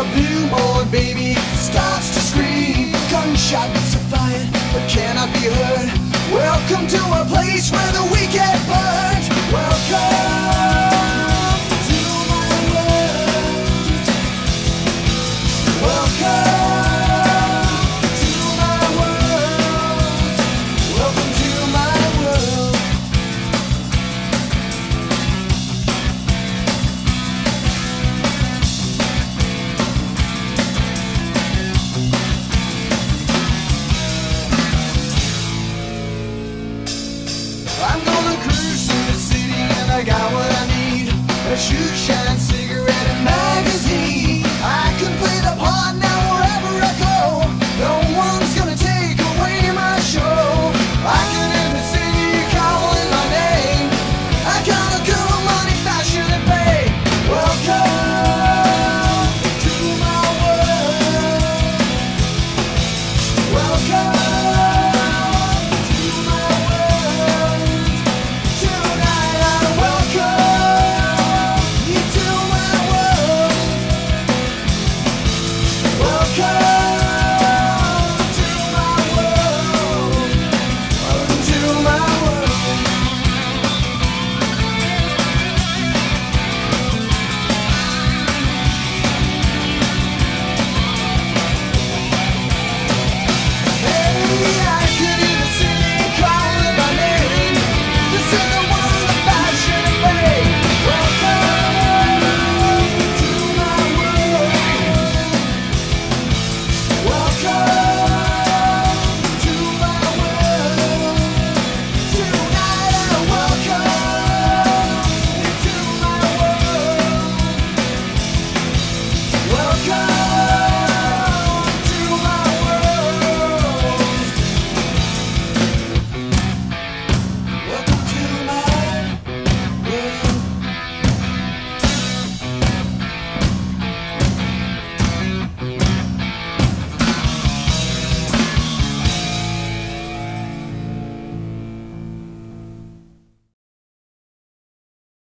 A blue-horned baby starts to scream. Gunshots are fired, but cannot be heard. Welcome to